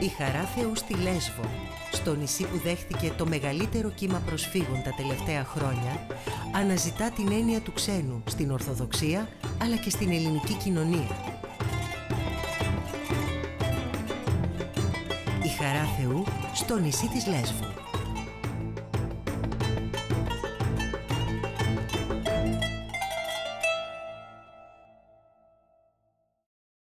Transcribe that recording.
Η Χαρά Θεού στη Λέσβο, στο νησί που δέχτηκε το μεγαλύτερο κύμα προσφύγων τα τελευταία χρόνια, αναζητά την έννοια του ξένου στην Ορθοδοξία αλλά και στην ελληνική κοινωνία. Η Χαρά Θεού στο νησί της Λέσβου.